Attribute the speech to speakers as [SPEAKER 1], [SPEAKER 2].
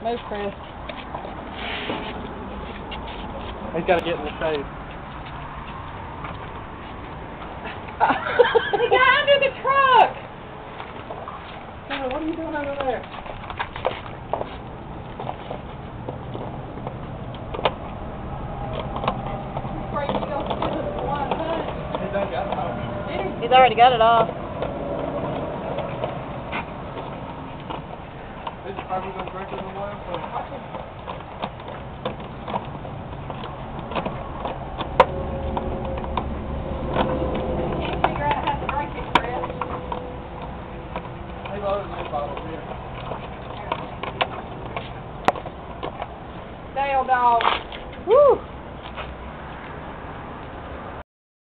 [SPEAKER 1] Move, Chris.
[SPEAKER 2] He's got to get in the shade.
[SPEAKER 1] he got under the truck.
[SPEAKER 2] What are you doing over there? He done got it off.
[SPEAKER 1] He's already got it off.
[SPEAKER 2] Is probably going to break it away. So. Hey, loaded this.
[SPEAKER 1] Dale dog.